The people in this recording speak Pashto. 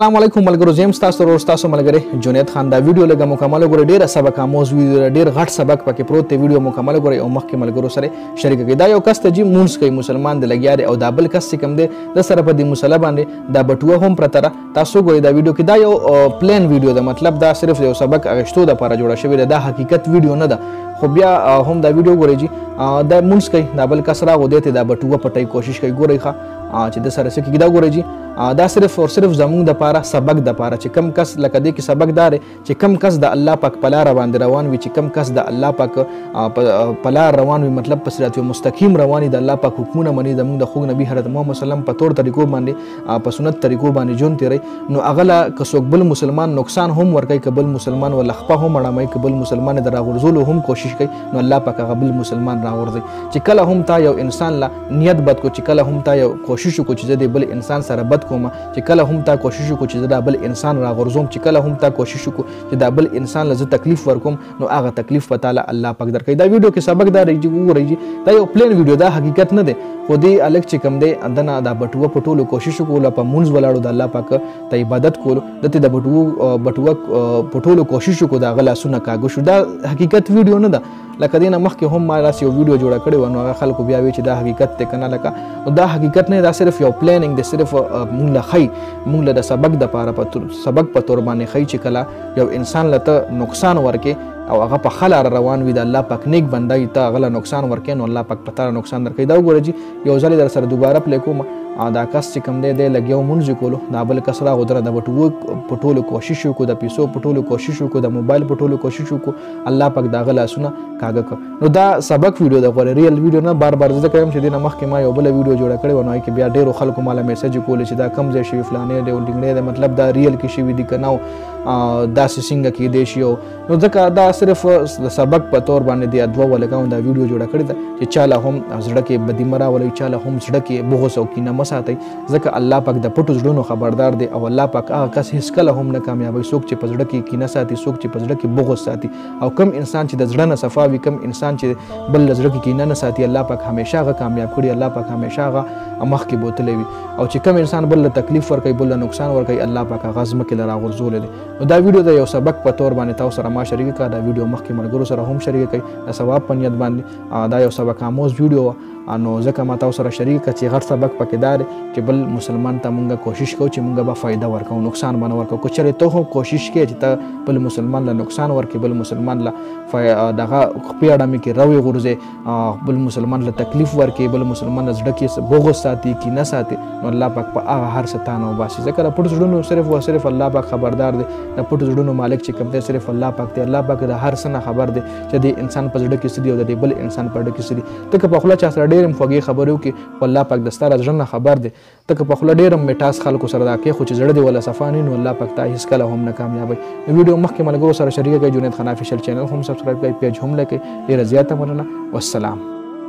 السلام علیکم ملګرو زم تاسو ورو تاسو ملګری جنید خان دا ویډیو لګه مکمل ګوره ډیره سبق اموز ویډیو ډیر غټ سبق پکې پروت دی ویډیو مکمل ګوره او مخکې ملګرو سره شریک کړئ دا یو کس ته جی مونږ کوي مسلمان دی لګیاره او دا بل کس کم دی د سره په دې مسله باندې دا بټوه هم پرتره تاسو ګورئ دا ویډیو کې دا یو پلان ویډیو ده مطلب دا صرف یو سبق اغشتو د لپاره جوړه شوی ده دا حقیقت ویډیو نه ده خو بیا هم دا ویډیو ګورئ جی دا مونږ کوي دا بل کس راغو دی ته دا بټوه پټي کوشش کوي ګورئ ښه چې د سره سکه دا ګورئ جی دا صرف او صرف زموږ د پاره سبق د پاره چې کم کس لکه دې کې سبق دار چې کم کس د الله پاک په لار باندې روان وي چې کم کس د الله پاک په لار روان وي مطلب په صراط مستقیم روان دي د الله پاک حکمونه مني د موږ د خو نبی حضرت محمد سلام په تور طریقو باندې په سنت طریقو باندې جون تیری نو اغلا کسوک بل مسلمان نقصان هم ورکړي کبل مسلمان ول خپه هم اړمای کبل مسلمان د راغورزولو هم کوشش کوي نو الله پاک غبل مسلمان راغورځي چې کله هم تا یو انسان لا نیت بد کو چې کله هم تا یو کوشش وکړو چې زه د بل انسان سره بد کوم چې کله هم تا کوشش وکړو چې زه دا بل انسان راغورځوم چې کله هم تا کوشش وکړو چې دا بل انسان له زه تکلیف ورکوم نو هغه تکلیف په تعالی الله پاک درکې دا ویډیو کې سبق دا رېږي وګورئ دا یو پلین ویډیو دا حقیقت نه دی خو دی الک چې کم دی اندنه دا بټوه په ټولو کوشش وکړو په مونږ ولاړو د الله پاک ته عبادت کولو دته د بټوه بټوه په ټولو کوشش وکړو دا غلا سونه کاګو شو دا حقیقت ویډیو نه ده لکه دینه مخکې هم ما داسې یو ویډیو جوړه کړې و نو هغه خلکو بیا وی چې دا حقیقت دی کنه لکه نو دا حقیقت نه دا صرف یو پلانینګ دی صرف مونږ له خی مونږ له د سبق د پاره په تور سبق په تور باندې خی چې کله یو انسان لته نقصان ورکې او هغه په خلا روان وي د الله پاک نیک بنده یې ته غل نقصان ورکې نو الله پاک پتا نقصان درکې دا وګورئ جی یو ځل در سره دوباره پلی کوم دا کس چې کم دی دی لګیو مونږ کولو دا بل کس را غدره د بټو پټولو کوشش وکړو د پیسو پټولو کوشش وکړو د موبایل پټولو کوشش وکړو الله پاک داغه لاسونه کاږه کړ نو دا سبق ویډیو د غوړې ریل ویډیو نه بار بار ذکر کوم چې دینه مخکې ما یو بل ویډیو جوړ کړی ونه کې بیا ډیرو خلکو مال میسج کول چې دا کم ځای شوی فلانې دی ولډینګ دی مطلب دا ریل کې شوی دی کنه دا سسنګ کې دی شی نو ځکه دا صرف سبق په تور باندې دی ادوه ولګاو دا ویډیو جوړ کړی چې چاله هم زړه کې بدیمرا ولې چاله هم زړه کې بغوس او کینه مساتې ځکه الله پاک د پټو زړونو خبردار دی او الله پاک هغه کس هیڅکله هم نه کامیابوي څوک چې په زړه کې کینه ساتي څوک چې په زړه کې بغض ساتي او کم انسان چې د زړه نه صفا وي کم انسان چې بل له زړه کې کینه نه ساتي الله پاک همیشه هغه کامیاب کړي الله پاک همیشه هغه مخکې بوتلی وي او چې کم انسان بل له تکلیف ورکوي بل له نقصان ورکوي الله پاک هغه ځمکې له راغورځولی دی نو دا ویډیو د یو سبق په تور باندې تاسو سره ما شریکه کړه دا ویډیو مخکې ملګرو سره هم شریکه کړئ د ثواب په نیت باندې دا یو سبق آموز ویډیو وه نو ځکه ما تاسو سره شریک کړ چې غټ سبق پکې دار چې بل مسلمان ته مونږه کوشش کوو چې مونږه به فائدہ ورکو نقصان باندې ورکو کو چېرې ته هم کوشش کې چې ته بل مسلمان له نقصان ورکې بل مسلمان له دغه خپې اړه مې کې روي غورځې بل مسلمان له تکلیف ورکې بل مسلمان له زړه کې بغض ساتي کې نه ساتي نو الله پاک په هغه هر څه تانه وباسي ځکه د پټ زړونو صرف او صرف الله پاک خبردار دی د پټ زړونو مالک چې کوم دی صرف الله پاک دی الله پاک د هر څه نه خبر دی چې د انسان په زړه کې څه دی او د بل انسان په زړه کې څه دی ته که په خوله چا سره ډېر هم خوږې خبرې وکړې خو الله پاک د ستا له زړه نه خبر دی ته که په خوله ډېر هم مټاس خلکو سره دا کوې خو چې زړه دې وله صفا نه نو الله پاک تا هېڅکله هم نه کامیابوي نو ویډیو مخکې ملګرو سره شریکه کړئ جنید خان افیشل چینل هم سبسکرایب کړئ پیج هم لایک کړئ ډېره زیاته مننه والسلام